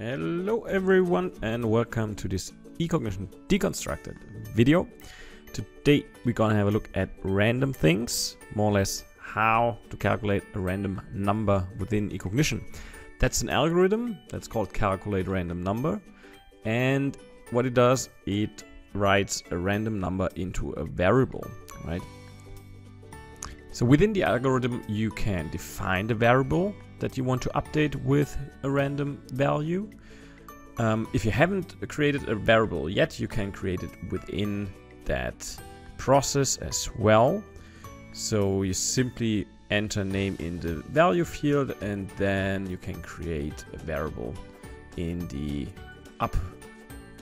Hello everyone and welcome to this eCognition deconstructed video. Today we're gonna have a look at random things, more or less how to calculate a random number within eCognition. That's an algorithm that's called calculate random number and what it does, it writes a random number into a variable, right? So within the algorithm you can define the variable that you want to update with a random value. Um, if you haven't created a variable yet, you can create it within that process as well. So you simply enter name in the value field and then you can create a variable in the up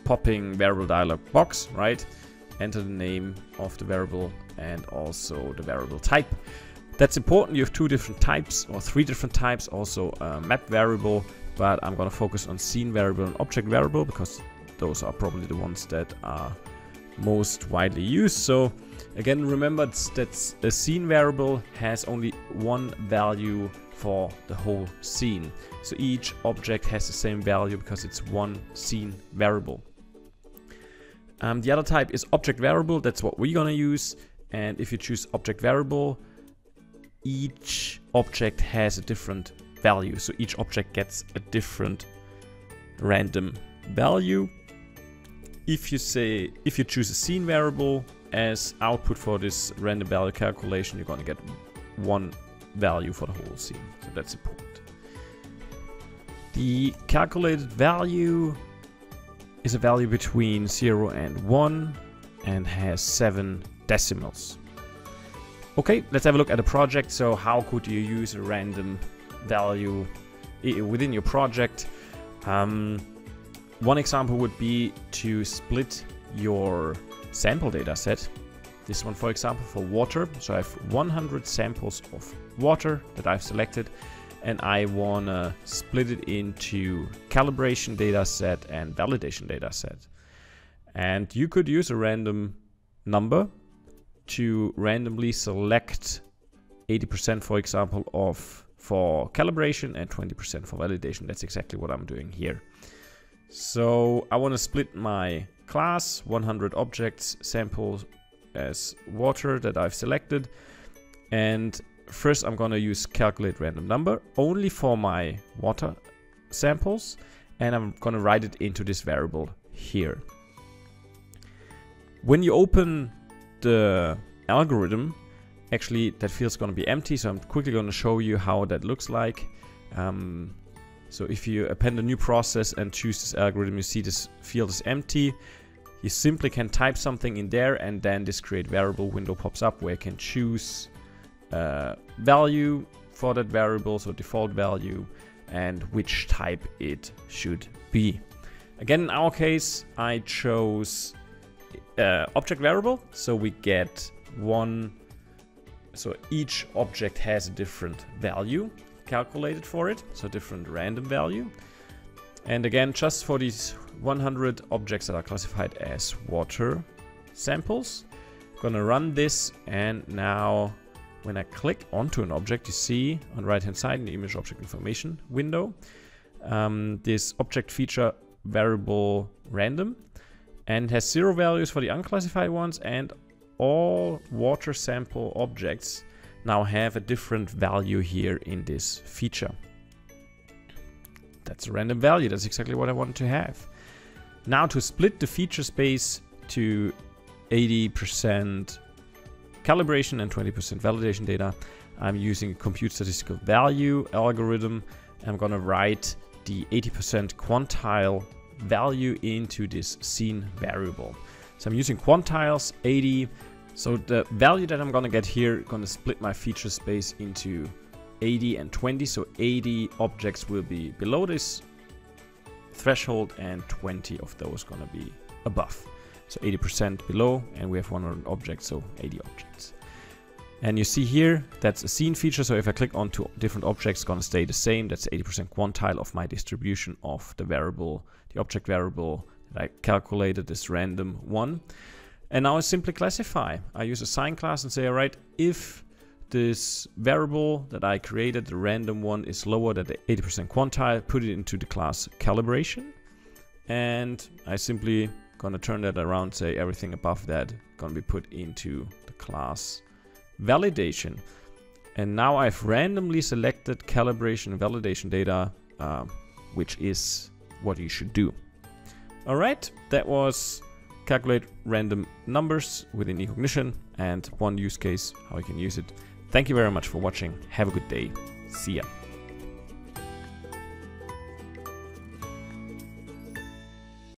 popping variable dialog box, right? Enter the name of the variable and also the variable type. That's important. You have two different types or three different types. Also a map variable, but I'm going to focus on scene variable and object variable because those are probably the ones that are most widely used. So again, remember that a scene variable has only one value for the whole scene. So each object has the same value because it's one scene variable. Um, the other type is object variable. That's what we're to use. And if you choose object variable, each object has a different value. So each object gets a different random value. If you say, if you choose a scene variable as output for this random value calculation, you're to get one value for the whole scene. So that's important. The calculated value is a value between 0 and 1 and has 7 decimals. Okay, let's have a look at a project. So how could you use a random value within your project? Um, one example would be to split your sample data set. This one, for example, for water. So I have 100 samples of water that I've selected and I want to split it into calibration data set and validation data set. And you could use a random number to randomly select 80% for example of for calibration and 20% for validation. That's exactly what I'm doing here. So I want to split my class 100 objects samples as water that I've selected and first I'm going to use calculate random number only for my water samples and I'm going to write it into this variable here. When you open the algorithm, actually that field is going to be empty. So I'm quickly going to show you how that looks like. Um, so if you append a new process and choose this algorithm, you see this field is empty. You simply can type something in there and then this create variable window pops up where you can choose uh, value for that variable, so default value, and which type it should be. Again, in our case, I chose uh, object variable. So we get one, so each object has a different value calculated for it. So different random value. And again, just for these 100 objects that are classified as water samples, I'm gonna run this and now when I click onto an object, you see on the right hand side in the image object information window, um, this object feature variable random and has zero values for the unclassified ones and all water sample objects now have a different value here in this feature. That's a random value. That's exactly what I want to have. Now to split the feature space to 80% calibration and 20% validation data, I'm using a compute statistical value algorithm. I'm going to write the 80% quantile value into this scene variable. So I'm using quantiles 80. So the value that I'm gonna get here, gonna split my feature space into 80 and 20. So 80 objects will be below this threshold and 20 of those gonna be above. So 80% below and we have 100 objects, so 80 objects. And you see here, that's a scene feature. So if I click onto different objects, to stay the same. That's 80% quantile of my distribution of the variable, the object variable that I calculated this random one. And now I simply classify. I use assign class and say, all right, if this variable that I created, the random one, is lower than the 80% quantile, put it into the class calibration. And I simply gonna turn that around, say everything above that gonna be put into the class validation. And now I've randomly selected calibration validation data, uh, which is what you should do. All right, that was calculate random numbers within eCognition and one use case, how you can use it. Thank you very much for watching. Have a good day. See ya.